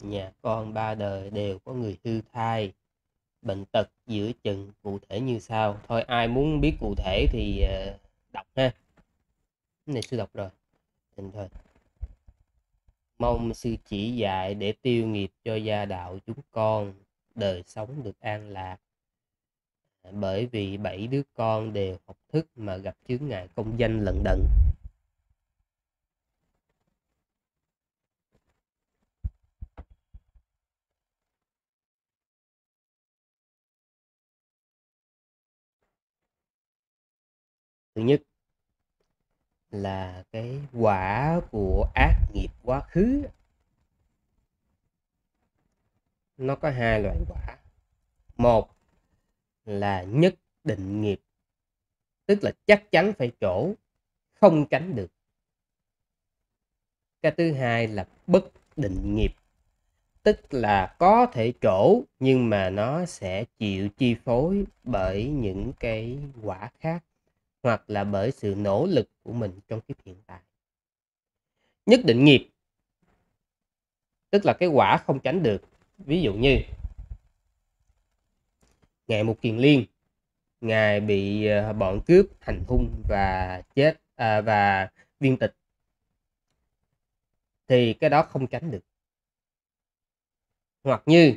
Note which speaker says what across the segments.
Speaker 1: nhà con ba đời đều có người hư thai, bệnh tật giữa chừng cụ thể như sau. Thôi, ai muốn biết cụ thể thì ờ, đọc ha. Cái này sư đọc rồi. Thành thôi. Mong sư chỉ dạy để tiêu nghiệp cho gia đạo chúng con, đời sống được an lạc. Bởi vì bảy đứa con đều học thức mà gặp chướng ngại công danh lận đận. Thứ nhất là cái quả của ác nghiệp quá khứ. Nó có hai loại quả. Một là nhất định nghiệp, tức là chắc chắn phải trổ, không tránh được. Cái thứ hai là bất định nghiệp, tức là có thể trổ nhưng mà nó sẽ chịu chi phối bởi những cái quả khác hoặc là bởi sự nỗ lực của mình trong kiếp hiện tại. Nhất định nghiệp tức là cái quả không tránh được. Ví dụ như ngày một kiền liên ngài bị ờ, bọn cướp hành hung và chết à, và viên tịch thì cái đó không tránh được. Hoặc như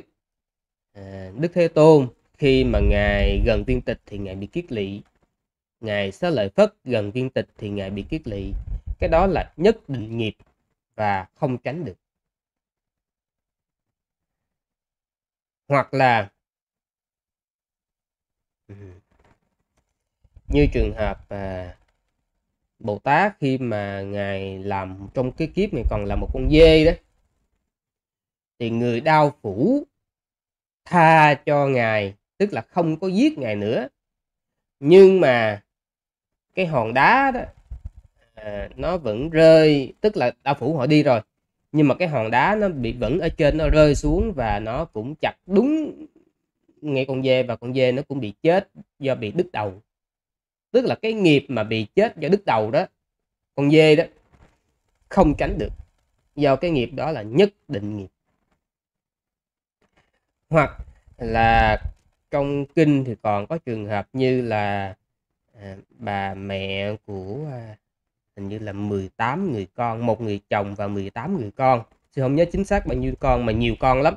Speaker 1: à, đức thế tôn khi mà ngài gần viên tịch thì ngài bị kiết lỵ ngài xá lợi phất gần viên tịch thì ngài bị kiết lỵ. Cái đó là nhất định nghiệp và không tránh được. Hoặc là như trường hợp à, Bồ Tát khi mà ngài làm trong cái kiếp này còn là một con dê đó thì người đau phủ tha cho ngài tức là không có giết ngài nữa. Nhưng mà cái hòn đá đó à, nó vẫn rơi tức là đau phủ họ đi rồi. Nhưng mà cái hòn đá nó bị vẫn ở trên nó rơi xuống và nó cũng chặt đúng ngay con dê và con dê nó cũng bị chết do bị đứt đầu. Tức là cái nghiệp mà bị chết do đứt đầu đó con dê đó không tránh được. Do cái nghiệp đó là nhất định nghiệp. Hoặc là trong kinh thì còn có trường hợp như là à, bà mẹ của à, hình như là 18 người con một người chồng và 18 người con. Chứ không nhớ chính xác bao nhiêu con mà nhiều con lắm.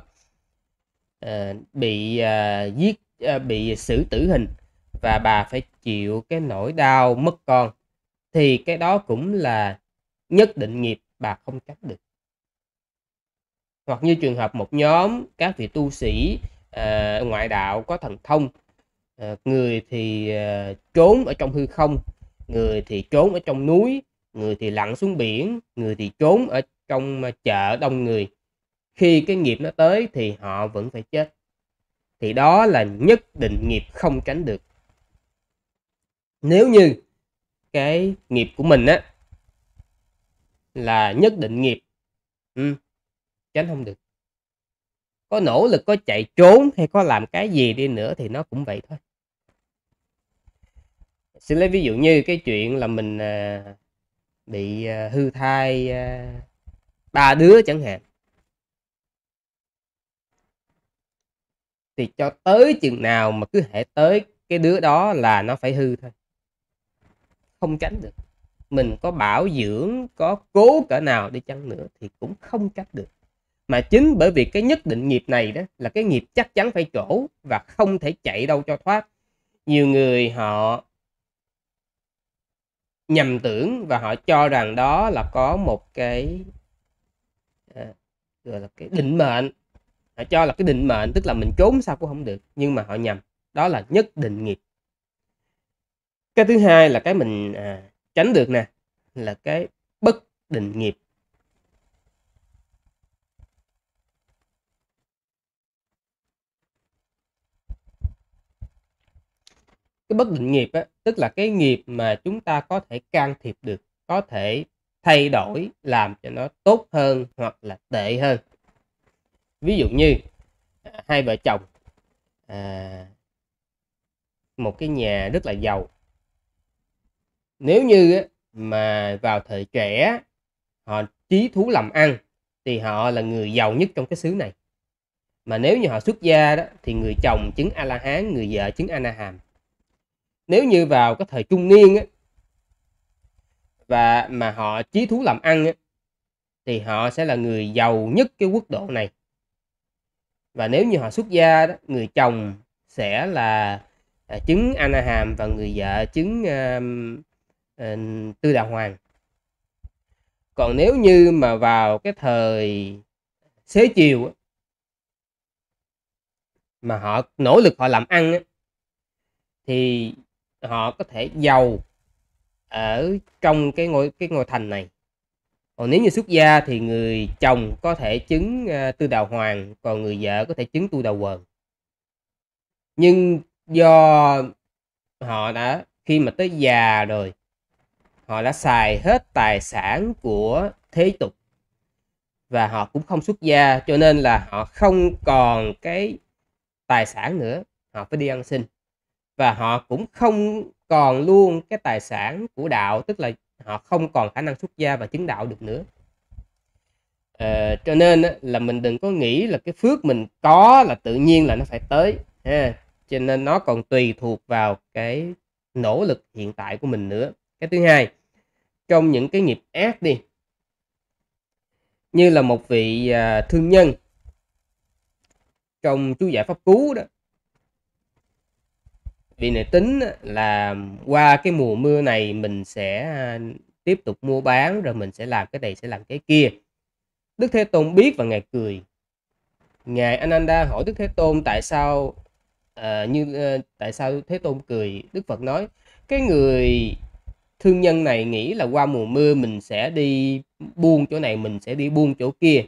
Speaker 1: À, bị à, giết à, bị xử tử hình và bà phải chịu cái nỗi đau mất con. Thì cái đó cũng là nhất định nghiệp bà không tránh được. Hoặc như trường hợp một nhóm các vị tu sĩ à, ngoại đạo có thần thông à, người thì à, trốn ở trong hư không người thì trốn ở trong núi người thì lặn xuống biển người thì trốn ở trong ờ, chợ đông người. Khi cái nghiệp nó tới thì họ vẫn phải chết. Thì đó là nhất định nghiệp không tránh được. Nếu như cái nghiệp của mình á là nhất định nghiệp ừ, tránh không được. Có nỗ lực có chạy trốn hay có làm cái gì đi nữa thì nó cũng vậy thôi xin lấy ví dụ như cái chuyện là mình à, bị à, hư thai à, ba đứa chẳng hạn. Thì cho tới chừng nào mà cứ hệ tới cái đứa đó là nó phải hư thôi. Không tránh được. Mình có bảo dưỡng có cố cỡ nào đi chăng nữa thì cũng không tránh được. Mà chính bởi vì cái nhất định nghiệp này đó là cái nghiệp chắc chắn phải chỗ và không thể chạy đâu cho thoát. Nhiều người họ nhầm tưởng và họ cho rằng đó là có một cái à, gọi là cái định mệnh. Họ cho là cái định mệnh tức là mình trốn sao cũng không được nhưng mà họ nhầm. Đó là nhất định nghiệp. Cái thứ hai là cái mình à, tránh được nè là cái bất định nghiệp. Cái bất định nghiệp á, tức là cái nghiệp mà chúng ta có thể can thiệp được có thể thay đổi làm cho nó tốt hơn hoặc là tệ hơn. Ví dụ như à, hai vợ chồng à, một cái nhà rất là giàu. Nếu như mà vào thời trẻ họ trí thú làm ăn thì họ là người giàu nhất trong cái xứ này. Mà nếu như họ xuất gia đó thì người chồng chứng a la hán người vợ chứng a na hàm nếu như vào cái thời trung niên á, và mà họ chí thú làm ăn á, thì họ sẽ là người giàu nhất cái quốc độ này. Và nếu như họ xuất gia đó người chồng sẽ là à, chứng Anaham hàm và người vợ chứng à, à, tư đà hoàng. Còn nếu như mà vào cái thời xế chiều mà họ nỗ lực họ làm ăn thì họ có thể giàu ở trong cái ngôi cái ngôi thành này. Còn nếu như xuất gia thì người chồng có thể chứng uh, tư đào hoàng còn người vợ có thể chứng tu đào quần. Nhưng do họ đã khi mà tới già rồi họ đã xài hết tài sản của thế tục và họ cũng không xuất gia cho nên là họ không còn cái tài sản nữa. Họ phải đi ăn xin và họ cũng không còn luôn cái tài sản của đạo tức là họ không còn khả năng xuất gia và chứng đạo được nữa. À, cho nên là mình đừng có nghĩ là cái phước mình có là tự nhiên là nó phải tới ha. Cho nên nó còn tùy thuộc vào cái nỗ lực hiện tại của mình nữa. Cái thứ hai trong những cái nghiệp ác đi như là một vị à, thương nhân trong chú giải pháp cứu đó vì này tính là qua cái mùa mưa này mình sẽ à, tiếp tục mua bán rồi mình sẽ làm cái này sẽ làm cái kia. Đức Thế Tôn biết và ngài cười. Ngài Ananda hỏi Đức Thế Tôn tại sao à, như à, tại sao Thế Tôn cười. Đức Phật nói cái người thương nhân này nghĩ là qua mùa mưa mình sẽ đi buôn chỗ này mình sẽ đi buôn chỗ kia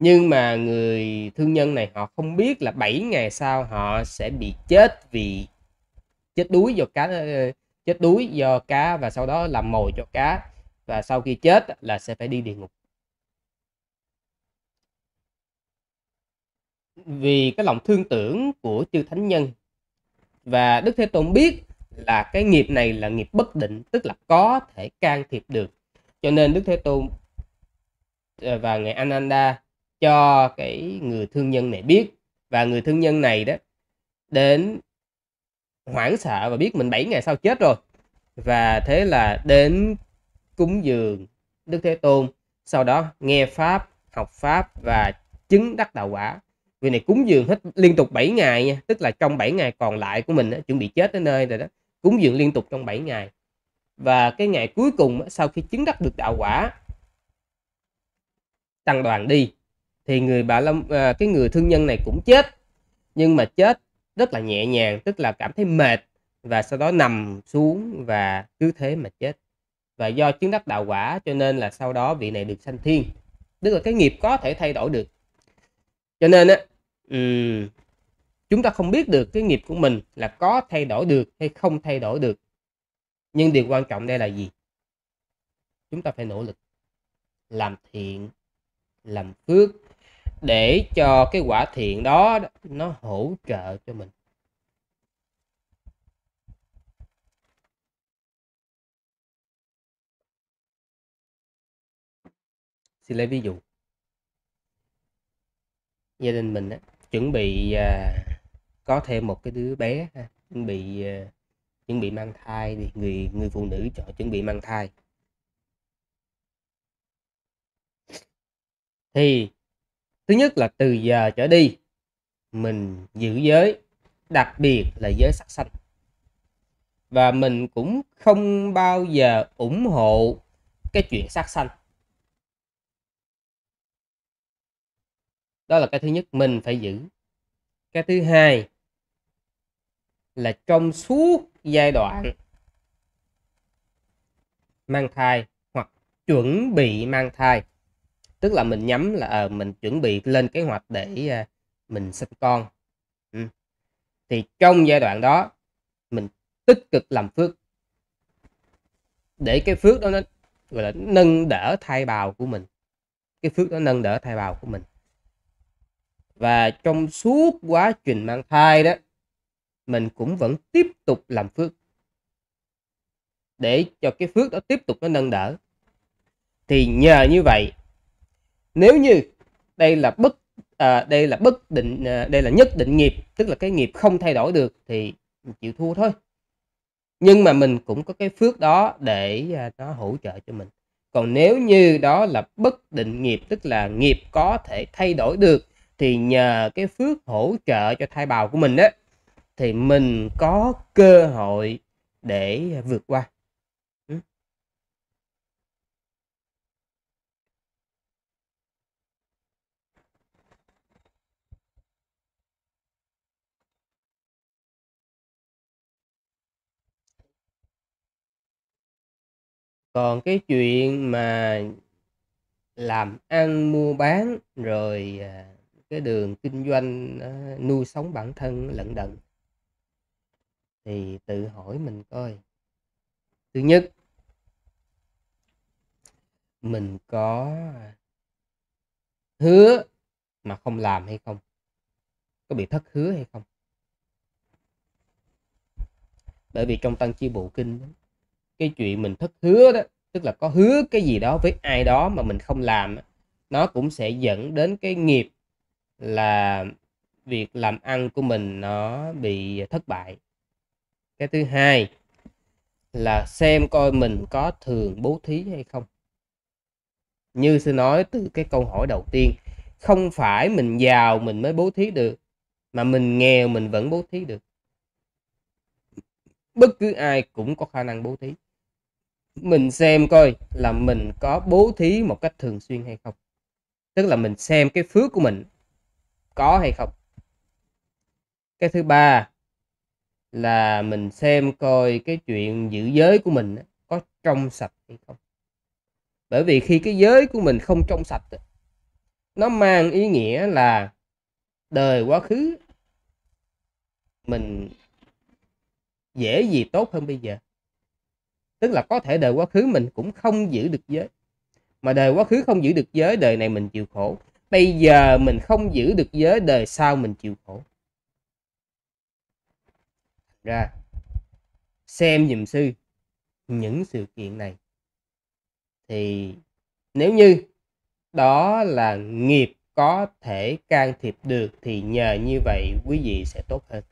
Speaker 1: nhưng mà người thương nhân này họ không biết là 7 ngày sau họ sẽ bị chết vì chết đuối do cá chết đuối do cá và sau đó làm mồi cho cá và sau khi chết là sẽ phải đi địa ngục. Vì cái lòng thương tưởng của chư thánh nhân và đức thế tôn biết là cái nghiệp này là nghiệp bất định, tức là có thể can thiệp được. Cho nên đức thế tôn ờ, và ngài ananda cho cái người thương nhân này biết. Và người thương nhân này đó, đến hoảng sợ và biết mình 7 ngày sau chết rồi. Và thế là đến cúng dường Đức Thế Tôn, sau đó nghe Pháp, học Pháp và chứng đắc đạo quả. Vì này cúng dường hết liên tục 7 ngày nha, tức là trong 7 ngày còn lại của mình chuẩn bị chết đến nơi rồi đó, cúng dường liên tục trong 7 ngày. Và cái ngày cuối cùng sau khi chứng đắc được đạo quả, tăng đoàn đi thì người bà Long à, cái người thương nhân này cũng chết nhưng mà chết rất là nhẹ nhàng tức là cảm thấy mệt và sau đó nằm xuống và cứ thế mà chết. Và do chứng đắc đạo quả cho nên là sau đó vị này được sanh thiên. Tức là cái nghiệp có thể thay đổi được. Cho nên á um, chúng ta không biết được cái nghiệp của mình là có thay đổi được hay không thay đổi được. Nhưng điều quan trọng đây là gì? Chúng ta phải nỗ lực làm thiện làm phước để cho cái quả thiện đó nó hỗ trợ cho mình. Xin lấy ví dụ. Gia đình mình á, chuẩn bị à, có thêm một cái đứa bé ha, chuẩn bị à, chuẩn bị mang thai thì người người phụ nữ chọn chuẩn bị mang thai. Thì thứ nhất là từ giờ trở đi, mình giữ giới, đặc biệt là giới sắc xanh và mình cũng không bao giờ ủng hộ cái chuyện sắc xanh đó là cái thứ nhất, mình phải giữ. Cái thứ hai là trong suốt giai đoạn mang thai hoặc chuẩn bị mang thai tức là mình nhắm là à, mình chuẩn bị lên kế hoạch để à, mình sinh con. Ừ. thì trong giai đoạn đó mình tích cực làm phước. Để cái phước đó nó gọi là nâng đỡ thai bào của mình. Cái phước đó nâng đỡ thai bào của mình. Và trong suốt quá trình mang thai đó mình cũng vẫn tiếp tục làm phước. Để cho cái phước đó tiếp tục nó nâng đỡ. Thì nhờ như vậy nếu như đây là bất à, đây là bất định à, đây là nhất định nghiệp tức là cái nghiệp không thay đổi được thì chịu thua thôi. Nhưng mà mình cũng có cái phước đó để à, nó hỗ trợ cho mình. Còn nếu như đó là bất định nghiệp tức là nghiệp có thể thay đổi được thì nhờ cái phước hỗ trợ cho thai bào của mình đó thì mình có cơ hội để vượt qua. Còn cái chuyện mà làm ăn, mua bán, rồi à, cái đường kinh doanh à, nuôi sống bản thân lận đận thì tự hỏi mình coi. Thứ nhất, mình có hứa mà không làm hay không? Có bị thất hứa hay không? Bởi vì trong tăng chi bộ kinh cái chuyện mình thất hứa đó, tức là có hứa cái gì đó với ai đó mà mình không làm nó cũng sẽ dẫn đến cái nghiệp là việc làm ăn của mình nó bị thất bại. Cái thứ hai là xem coi mình có thường bố thí hay không. Như sư nói từ cái câu hỏi đầu tiên, không phải mình giàu mình mới bố thí được, mà mình nghèo mình vẫn bố thí được. Bất cứ ai cũng có khả năng bố thí mình xem coi là mình có bố thí một cách thường xuyên hay không. Tức là mình xem cái phước của mình có hay không. Cái thứ ba là mình xem coi cái chuyện giữ giới của mình có trong sạch hay không. Bởi vì khi cái giới của mình không trong sạch nó mang ý nghĩa là đời quá khứ mình dễ gì tốt hơn bây giờ tức là có thể đời quá khứ mình cũng không giữ được giới. Mà đời quá khứ không giữ được giới, đời này mình chịu khổ. Bây giờ mình không giữ được giới, đời sau mình chịu khổ. Ra, xem dùm sư những sự kiện này. Thì nếu như đó là nghiệp có thể can thiệp được, thì nhờ như vậy quý vị sẽ tốt hơn.